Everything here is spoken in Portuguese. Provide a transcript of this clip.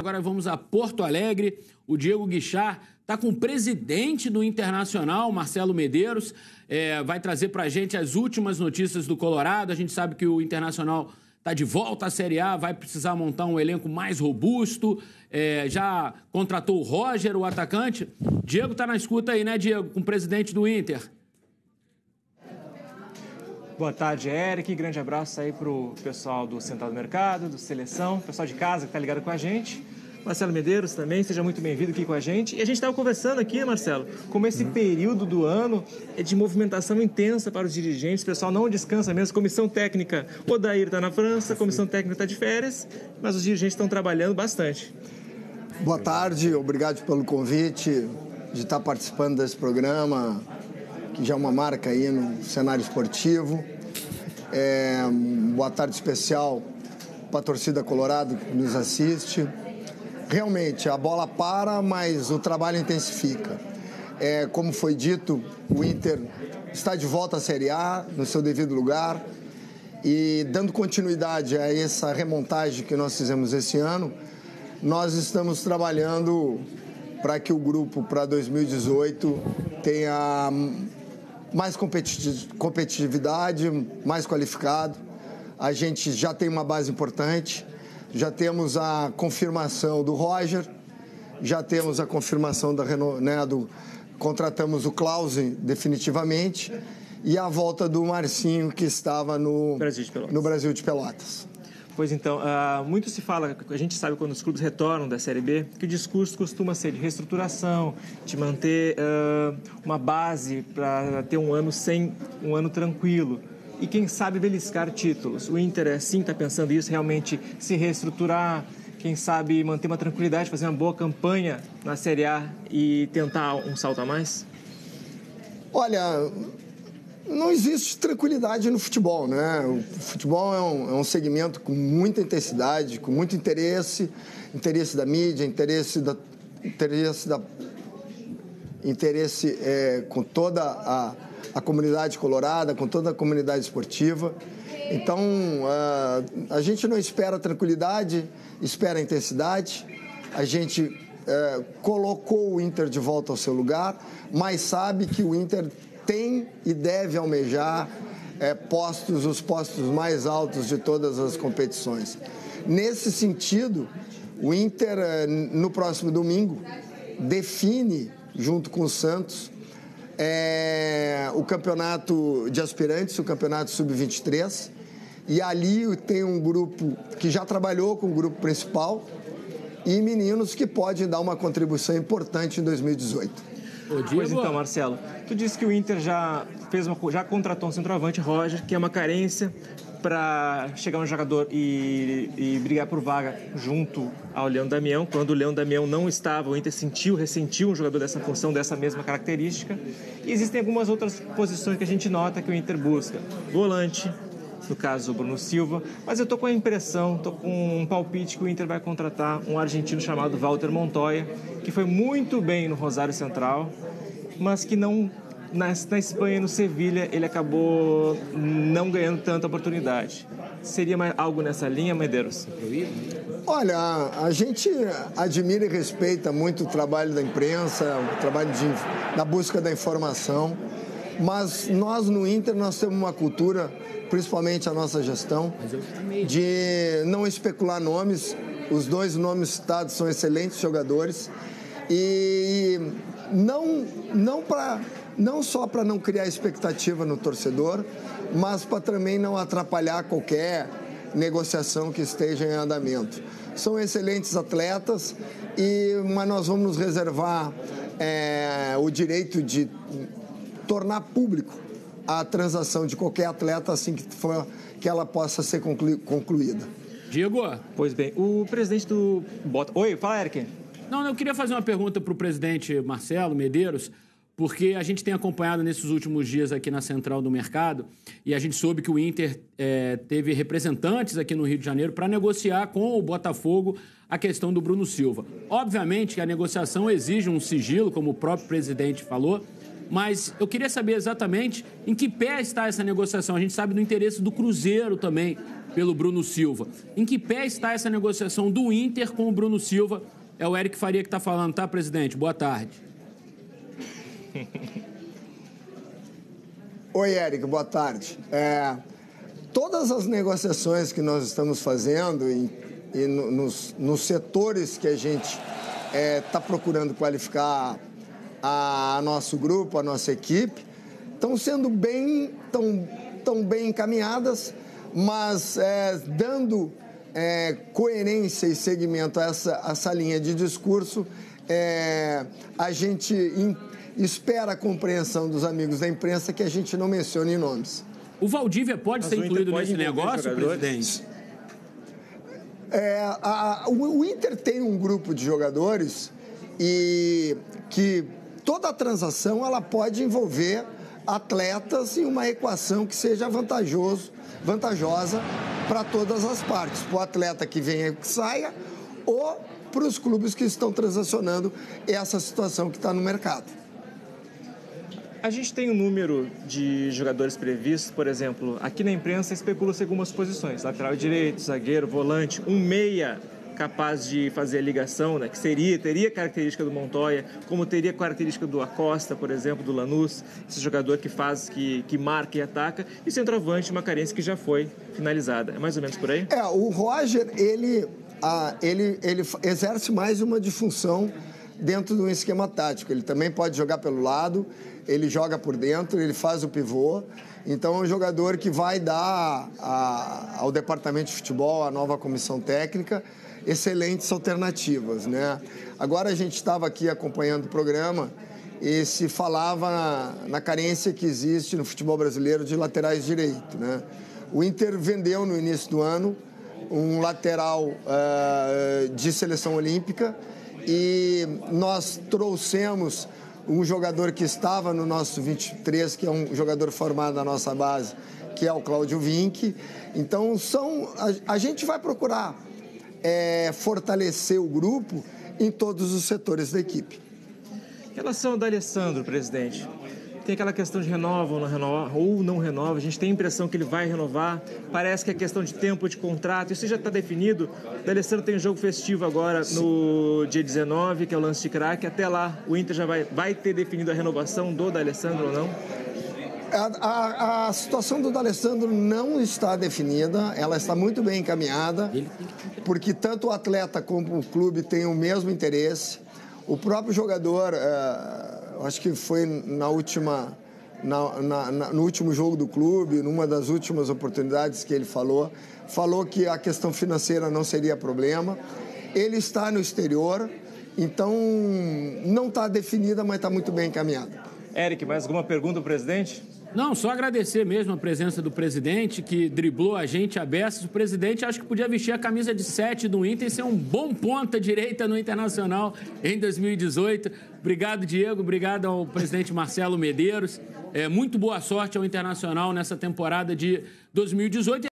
Agora vamos a Porto Alegre. O Diego Guichard está com o presidente do Internacional, Marcelo Medeiros. É, vai trazer para a gente as últimas notícias do Colorado. A gente sabe que o Internacional está de volta à Série A, vai precisar montar um elenco mais robusto. É, já contratou o Roger, o atacante. Diego está na escuta aí, né, Diego, com o presidente do Inter. Boa tarde, Eric. Grande abraço aí para o pessoal do Central do Mercado, do Seleção, pessoal de casa que está ligado com a gente. Marcelo Medeiros também, seja muito bem-vindo aqui com a gente. E a gente estava conversando aqui, Marcelo, como esse uhum. período do ano é de movimentação intensa para os dirigentes, o pessoal não descansa mesmo. Comissão técnica, o Odair está na França, a comissão técnica está de férias, mas os dirigentes estão trabalhando bastante. Boa tarde, obrigado pelo convite de estar participando desse programa, que já é uma marca aí no cenário esportivo. É, boa tarde especial para a torcida colorado que nos assiste realmente a bola para, mas o trabalho intensifica. É, como foi dito, o Inter está de volta à Série A, no seu devido lugar, e dando continuidade a essa remontagem que nós fizemos esse ano, nós estamos trabalhando para que o grupo para 2018 tenha mais competitividade, mais qualificado. A gente já tem uma base importante já temos a confirmação do Roger, já temos a confirmação da Renault, né, do contratamos o Clausen definitivamente e a volta do Marcinho que estava no Brasil de Pelotas. No Brasil de Pelotas. Pois então, uh, muito se fala, a gente sabe quando os clubes retornam da Série B, que o discurso costuma ser de reestruturação, de manter uh, uma base para ter um ano sem um ano tranquilo e quem sabe beliscar títulos. O Inter é sim está pensando isso, realmente se reestruturar, quem sabe manter uma tranquilidade, fazer uma boa campanha na Série A e tentar um salto a mais? Olha, não existe tranquilidade no futebol, né? O futebol é um, é um segmento com muita intensidade, com muito interesse, interesse da mídia, interesse da interesse da interesse é, com toda a a comunidade colorada, com toda a comunidade esportiva. Então, a, a gente não espera tranquilidade, espera intensidade. A gente é, colocou o Inter de volta ao seu lugar, mas sabe que o Inter tem e deve almejar é, postos, os postos mais altos de todas as competições. Nesse sentido, o Inter, é, no próximo domingo, define, junto com o Santos, é, o campeonato de aspirantes, o campeonato sub-23. E ali tem um grupo que já trabalhou com o grupo principal e meninos que podem dar uma contribuição importante em 2018. Pois então, Marcelo, tu disse que o Inter já fez uma, já contratou um centroavante, Roger, que é uma carência para chegar um jogador e, e, brigar por vaga junto ao Leão Damião. Quando o Leão Damião não estava, o Inter sentiu, ressentiu um jogador dessa função, dessa mesma característica. E existem algumas outras posições que a gente nota que o Inter busca. Volante, no caso Bruno Silva, mas eu tô com a impressão, tô com um palpite que o Inter vai contratar um argentino chamado Walter Montoya, que foi muito bem no Rosário Central, mas que não na, na Espanha no Sevilha ele acabou não ganhando tanta oportunidade. Seria mais algo nessa linha, Medeiros? Olha, a gente admira e respeita muito o trabalho da imprensa, o trabalho de, da busca da informação, mas nós no Inter nós temos uma cultura, principalmente a nossa gestão, de não especular nomes. Os dois nomes citados são excelentes jogadores e não, não para não só para não criar expectativa no torcedor, mas para também não atrapalhar qualquer negociação que esteja em andamento. São excelentes atletas, e, mas nós vamos nos reservar é, o direito de tornar público a transação de qualquer atleta assim que, for, que ela possa ser concluída. Diego. Pois bem, o presidente do Bota. Oi, fala, Eric. Não, eu queria fazer uma pergunta para o presidente Marcelo Medeiros porque a gente tem acompanhado nesses últimos dias aqui na Central do Mercado e a gente soube que o Inter é, teve representantes aqui no Rio de Janeiro para negociar com o Botafogo a questão do Bruno Silva. Obviamente que a negociação exige um sigilo, como o próprio presidente falou, mas eu queria saber exatamente em que pé está essa negociação. A gente sabe do interesse do Cruzeiro também pelo Bruno Silva. Em que pé está essa negociação do Inter com o Bruno Silva? É o Eric Faria que está falando, tá, presidente? Boa tarde. Oi, Eric, boa tarde. É, todas as negociações que nós estamos fazendo e, e no, nos, nos, setores que a gente está é, tá procurando qualificar a, nosso grupo, a nossa equipe, estão sendo bem, tão, tão bem encaminhadas, mas é, dando é, coerência e segmento a essa, essa linha de discurso, é, a gente espera a compreensão dos amigos da imprensa que a gente não mencione nomes. O Valdívia pode Mas ser incluído nesse negócio, presidente? É, a, o, o Inter tem um grupo de jogadores e que toda transação ela pode envolver atletas e uma equação que seja vantajoso, vantajosa para todas as partes. Para o atleta que venha que saia ou para os clubes que estão transacionando essa situação que está no mercado. A gente tem um número de jogadores previstos, por exemplo, aqui na imprensa especula-se algumas posições: lateral direito, zagueiro, volante, um meia capaz de fazer a ligação, né, que seria, teria característica do Montoya, como teria característica do Acosta, por exemplo, do Lanús, esse jogador que faz, que, que marca e ataca, e centroavante, uma carência que já foi finalizada. É mais ou menos por aí? É, o Roger, ele, ah, ele, ele exerce mais uma disfunção dentro de um esquema tático. Ele também pode jogar pelo lado, ele joga por dentro, ele faz o pivô. Então é um jogador que vai dar a, ao departamento de futebol, à nova comissão técnica, excelentes alternativas. Né? Agora a gente estava aqui acompanhando o programa e se falava na, na, carência que existe no futebol brasileiro de laterais direito. Né? O Inter vendeu no início do ano um lateral uh, de seleção olímpica e nós trouxemos um jogador que estava no nosso 23, que é um jogador formado na nossa base, que é o Cláudio Vinck. Então, são, a, a gente vai procurar é, fortalecer o grupo em todos os setores da equipe. Em relação ao D'Alessandro, presidente, tem aquela questão de renova ou não renova, ou não renova. A gente tem a impressão que ele vai renovar. Parece que é questão de tempo de contrato. Isso já está definido. O Alessandro tem um jogo festivo agora no dia 19, que é o lance de craque. Até lá, o Inter já vai, vai ter definido a renovação do D'Alessandro ou não? A, a, a, situação do D'Alessandro não está definida, ela está muito bem encaminhada, porque tanto o atleta como o clube têm o mesmo interesse. O próprio jogador, uh, acho que foi na última, na, na, na, no último jogo do clube, numa das últimas oportunidades que ele falou, falou que a questão financeira não seria problema. Ele está no exterior, então não está definida, mas está muito bem encaminhada. Eric, mais alguma pergunta, presidente? Não, só agradecer mesmo a presença do presidente, que driblou a gente a beças. O presidente acho que podia vestir a camisa de 7 do Inter e ser um bom ponta direita no Internacional em 2018. Obrigado, Diego. Obrigado ao presidente Marcelo Medeiros. É, muito boa sorte ao Internacional nessa temporada de 2018.